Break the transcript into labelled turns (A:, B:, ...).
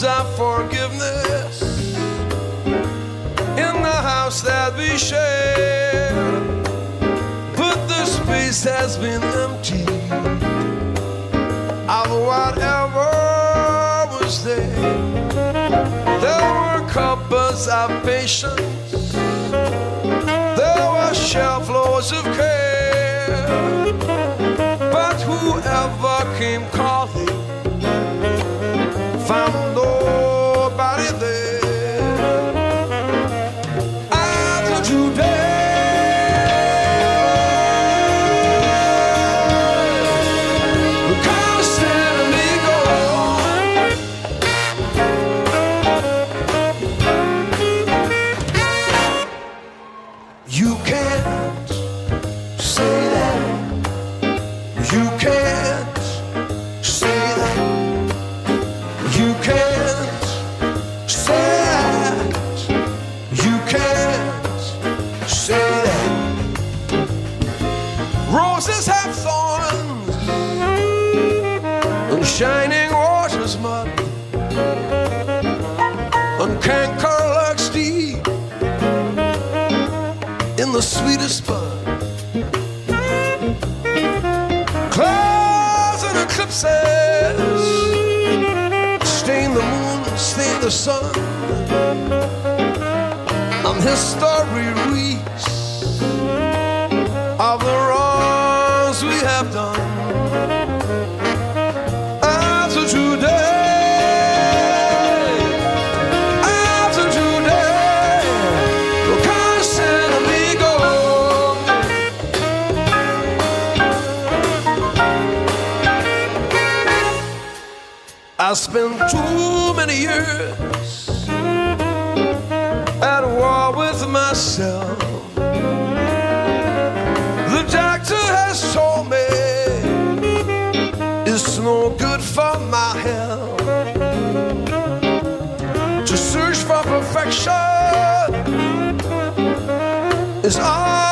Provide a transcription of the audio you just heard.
A: moves of forgiveness in the house that we share. But the space has been empty of whatever was there. There were couples of patience, there were shelf floors of care. But whoever came calling. Roses have thorns and shining waters mud. And canker like steel. In the sweetest bud. Clouds and eclipses. Stain the moon, stain the sun. And history reads I spent too many years at war with myself. The doctor has told me it's no good for my health to search for perfection is all